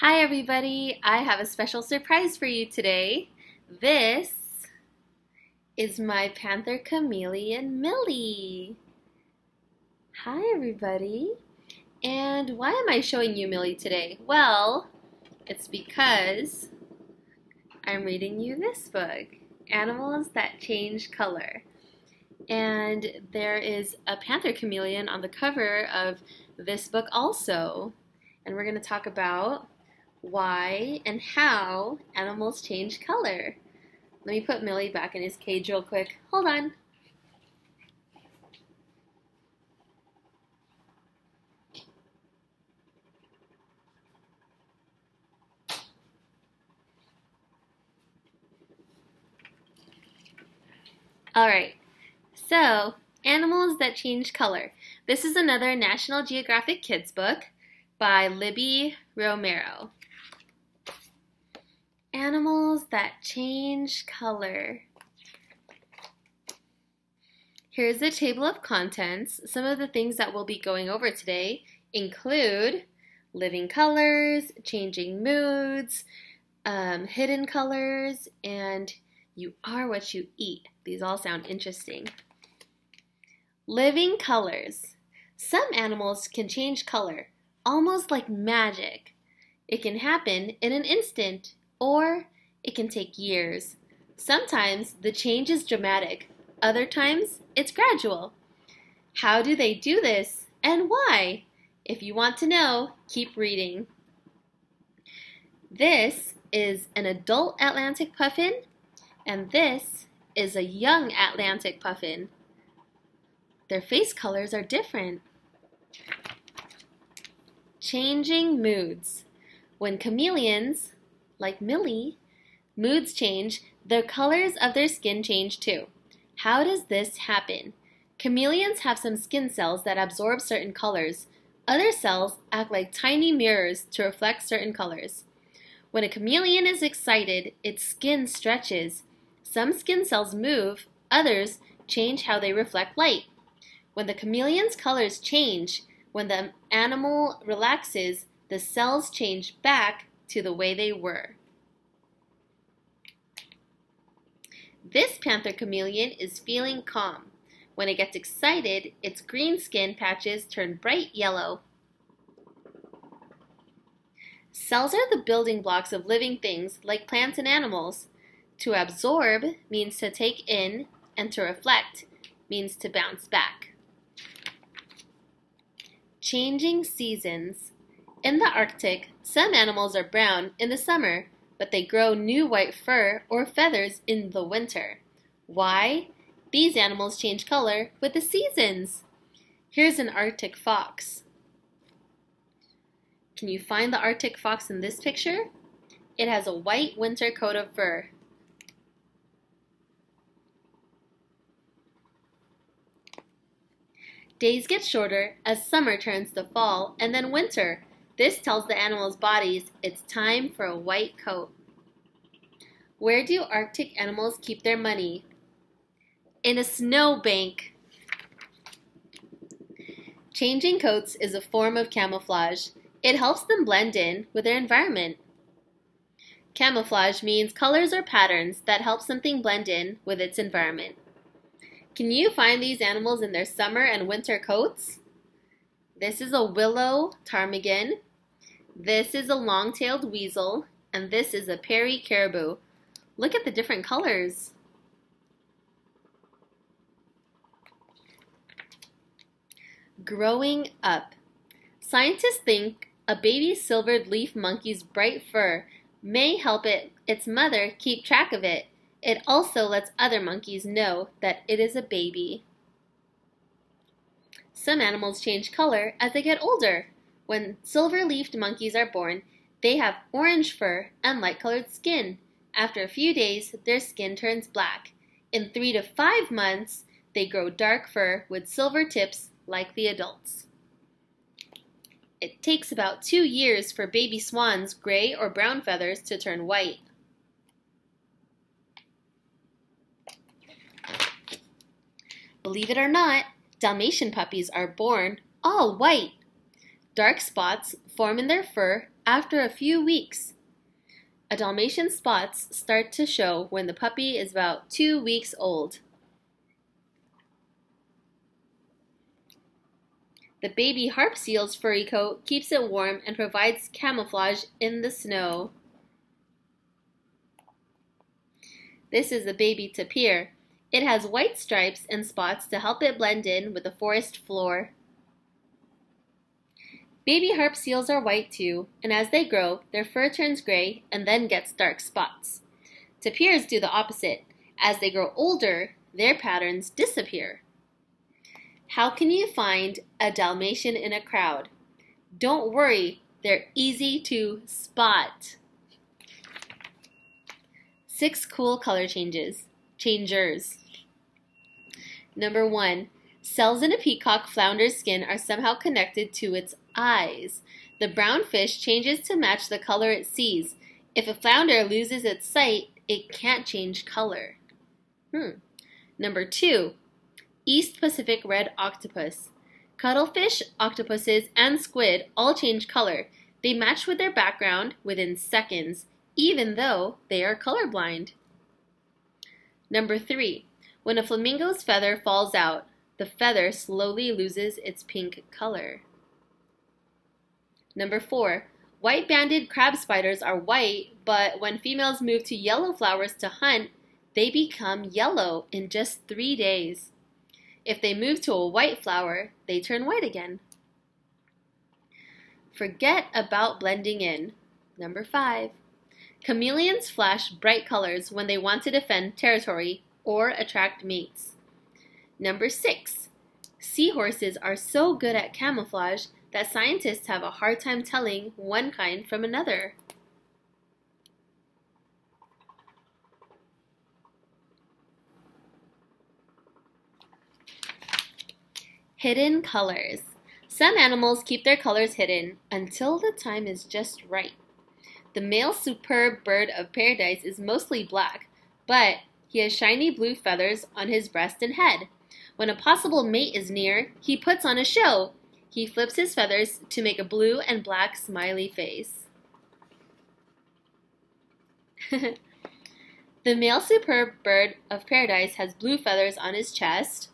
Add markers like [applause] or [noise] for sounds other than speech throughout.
Hi everybody, I have a special surprise for you today. This is my panther chameleon Milly. Hi everybody. And why am I showing you Milly today? Well, it's because I'm reading you this book, Animals That Change Color. And there is a panther chameleon on the cover of this book also. And we're going to talk about why, and how animals change color. Let me put Milly back in his cage real quick. Hold on. All right, so animals that change color. This is another National Geographic Kids book by Libby Romero. Animals that change color. Here's the table of contents. Some of the things that we'll be going over today include living colors, changing moods, um, hidden colors, and you are what you eat. These all sound interesting. Living colors. Some animals can change color, almost like magic. It can happen in an instant or it can take years. Sometimes the change is dramatic, other times it's gradual. How do they do this and why? If you want to know, keep reading. This is an adult Atlantic puffin, and this is a young Atlantic puffin. Their face colors are different. Changing moods. When chameleons, like Milly, moods change, the colors of their skin change too. How does this happen? Chameleons have some skin cells that absorb certain colors. Other cells act like tiny mirrors to reflect certain colors. When a chameleon is excited, its skin stretches. Some skin cells move, others change how they reflect light. When the chameleon's colors change, when the animal relaxes, the cells change back to the way they were. This panther chameleon is feeling calm. When it gets excited, its green skin patches turn bright yellow. Cells are the building blocks of living things like plants and animals. To absorb means to take in, and to reflect means to bounce back. Changing seasons. In the Arctic, some animals are brown in the summer, but they grow new white fur or feathers in the winter. Why? These animals change color with the seasons. Here's an Arctic fox. Can you find the Arctic fox in this picture? It has a white winter coat of fur. Days get shorter as summer turns to fall and then winter. This tells the animal's bodies it's time for a white coat. Where do Arctic animals keep their money? In a snowbank. Changing coats is a form of camouflage. It helps them blend in with their environment. Camouflage means colors or patterns that help something blend in with its environment. Can you find these animals in their summer and winter coats? This is a willow ptarmigan. This is a long-tailed weasel, and this is a Peary caribou. Look at the different colors. Growing up. Scientists think a baby silvered leaf monkey's bright fur may help it, its mother keep track of it. It also lets other monkeys know that it is a baby. Some animals change color as they get older. When silver-leafed monkeys are born, they have orange fur and light-colored skin. After a few days, their skin turns black. In three to five months, they grow dark fur with silver tips like the adults. It takes about two years for baby swans' gray or brown feathers to turn white. Believe it or not, Dalmatian puppies are born all white. Dark spots form in their fur after a few weeks. A Dalmatian spots start to show when the puppy is about two weeks old. The baby harp seal's furry coat keeps it warm and provides camouflage in the snow. This is the baby tapir. It has white stripes and spots to help it blend in with the forest floor. Baby harp seals are white too, and as they grow, their fur turns gray and then gets dark spots. Tapirs do the opposite. As they grow older, their patterns disappear. How can you find a Dalmatian in a crowd? Don't worry, they're easy to spot. Six cool color changes. Changers. Number one, cells in a peacock flounder's skin are somehow connected to its eyes. The brown fish changes to match the color it sees. If a flounder loses its sight, it can't change color. Hmm. Number two, East Pacific red octopus. Cuttlefish, octopuses, and squid all change color. They match with their background within seconds, even though they are colorblind. Number three, when a flamingo's feather falls out, the feather slowly loses its pink color. Number four, white-banded crab spiders are white, but when females move to yellow flowers to hunt, they become yellow in just three days. If they move to a white flower, they turn white again. Forget about blending in. Number five. Chameleons flash bright colors when they want to defend territory or attract mates. Number six. Seahorses are so good at camouflage that scientists have a hard time telling one kind from another. Hidden colors. Some animals keep their colors hidden until the time is just right. The male superb bird of paradise is mostly black, but he has shiny blue feathers on his breast and head. When a possible mate is near, he puts on a show. He flips his feathers to make a blue and black smiley face. [laughs] the male superb bird of paradise has blue feathers on his chest,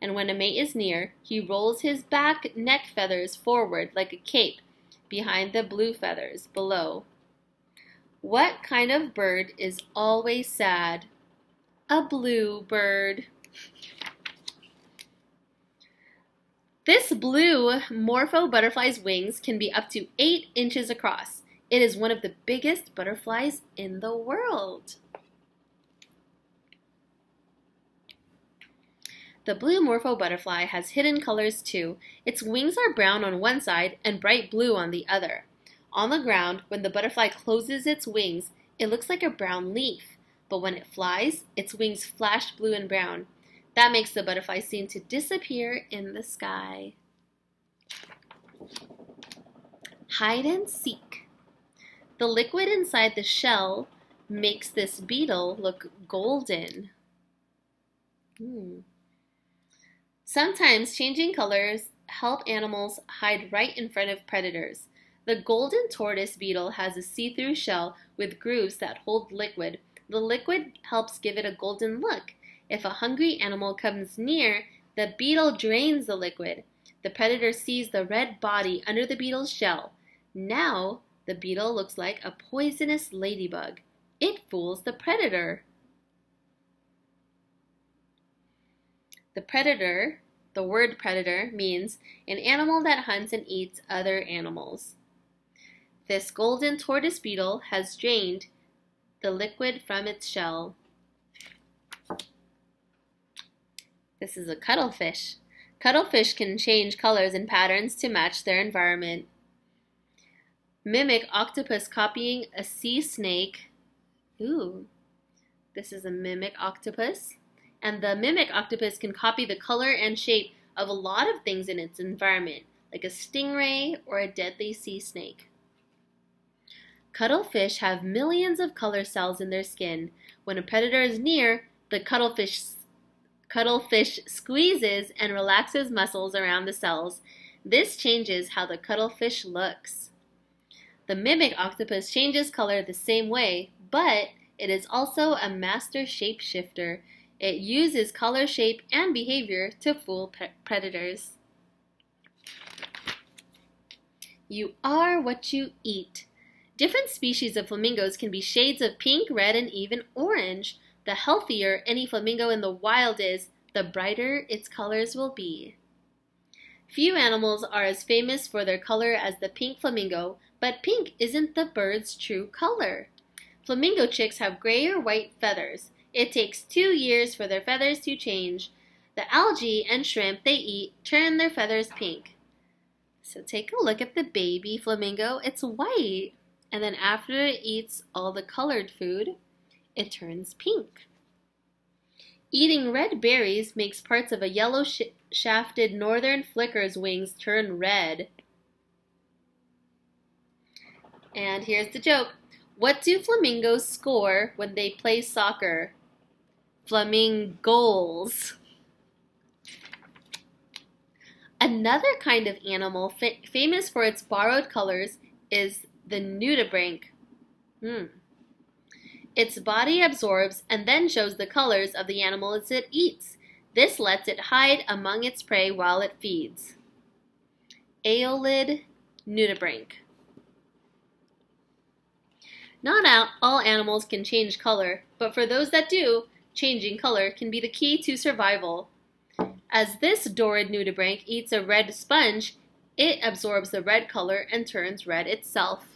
and when a mate is near, he rolls his back neck feathers forward like a cape behind the blue feathers below. What kind of bird is always sad? A blue bird. This blue morpho butterfly's wings can be up to 8 inches across. It is one of the biggest butterflies in the world. The blue morpho butterfly has hidden colors too. Its wings are brown on one side and bright blue on the other. On the ground, when the butterfly closes its wings, it looks like a brown leaf, but when it flies, its wings flash blue and brown. That makes the butterfly seem to disappear in the sky. Hide and seek. The liquid inside the shell makes this beetle look golden. Hmm. Sometimes changing colors help animals hide right in front of predators. The golden tortoise beetle has a see-through shell with grooves that hold liquid. The liquid helps give it a golden look. If a hungry animal comes near, the beetle drains the liquid. The predator sees the red body under the beetle's shell. Now, the beetle looks like a poisonous ladybug. It fools the predator. The predator, the word predator, means an animal that hunts and eats other animals. This golden tortoise beetle has drained the liquid from its shell. This is a cuttlefish. Cuttlefish can change colors and patterns to match their environment. Mimic octopus copying a sea snake. Ooh, this is a mimic octopus and the mimic octopus can copy the color and shape of a lot of things in its environment, like a stingray or a deadly sea snake. Cuttlefish have millions of color cells in their skin. When a predator is near, the cuttlefish, cuttlefish squeezes and relaxes muscles around the cells. This changes how the cuttlefish looks. The mimic octopus changes color the same way, but it is also a master shapeshifter. It uses color, shape, and behavior to fool pre predators. You are what you eat. Different species of flamingos can be shades of pink, red, and even orange. The healthier any flamingo in the wild is, the brighter its colors will be. Few animals are as famous for their color as the pink flamingo, but pink isn't the bird's true color. Flamingo chicks have gray or white feathers. It takes two years for their feathers to change. The algae and shrimp they eat turn their feathers pink. So take a look at the baby flamingo. It's white. And then after it eats all the colored food, it turns pink. Eating red berries makes parts of a yellow sh shafted northern flicker's wings turn red. And here's the joke. What do flamingos score when they play soccer? Flamingos. Another kind of animal fa famous for its borrowed colors is the nudibranch. Hmm. Its body absorbs and then shows the colors of the animals it eats. This lets it hide among its prey while it feeds. Aeolid nudibranch. Not all animals can change color, but for those that do, changing color can be the key to survival. As this Dorid nudibranch eats a red sponge, it absorbs the red color and turns red itself.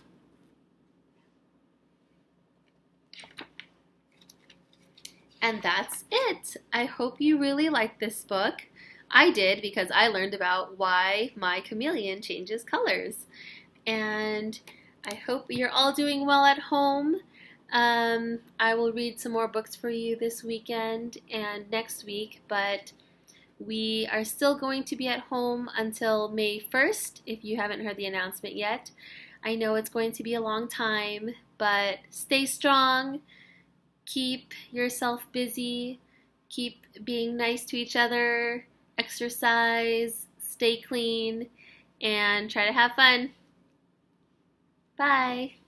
And that's it. I hope you really like this book. I did because I learned about why my chameleon changes colors. And I hope you're all doing well at home. Um, I will read some more books for you this weekend and next week, but we are still going to be at home until May 1st, if you haven't heard the announcement yet. I know it's going to be a long time, but stay strong, keep yourself busy, keep being nice to each other, exercise, stay clean, and try to have fun. Bye.